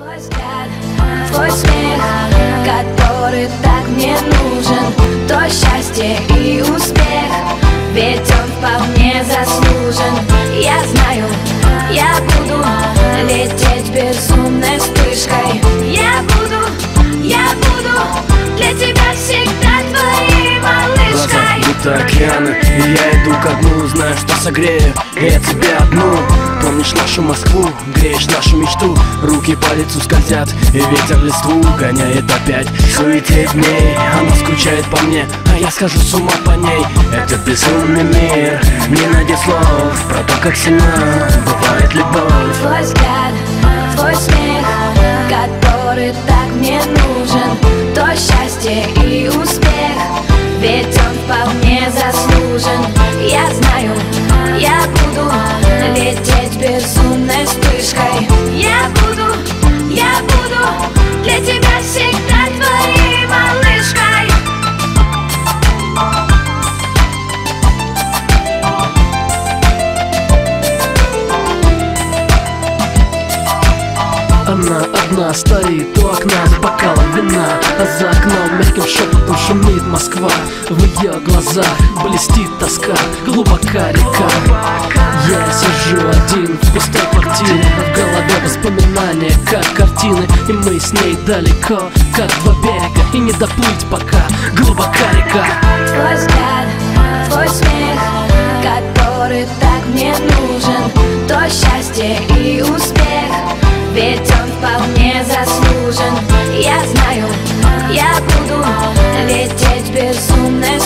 Твой взгляд, твой смех, который так мне нужен. То счастье и успех, ведь он вполне заслужен. Я знаю, я буду лететь безумной вспышкой. Я буду, я буду для тебя всегда твоей малышкой. будто океаны И я иду ко дну, знаю, что согрею Я тебя одну нашу Москву, греешь нашу мечту. Руки по лицу скользят, и ветер листву Гоняет опять. Суетеет дней Она скучает по мне, а я схожу с ума по ней. Этот безумный мир, не найдет слов Про то, как сильна. Бывает любовь. Твой взгляд, твой смех, который так мне нужен. То счастье и успех, ведь он вполне заслужен. Я знаю, я буду лететь безумной вспышкой. Я буду, я буду для тебя всегда твоей малышкой. Она одна стоит у окна с бокалом вина А за Москва В ее глазах блестит тоска, глубока река. Я сижу один в пустой квартире а В голове воспоминания, как картины И мы с ней далеко, как два берега И не доплыть пока, глубока река. Твой взгляд, твой смех, который так мне нужен. То счастье и успех, ведь он вполне заслужен. Я знаю, я буду лететь безумной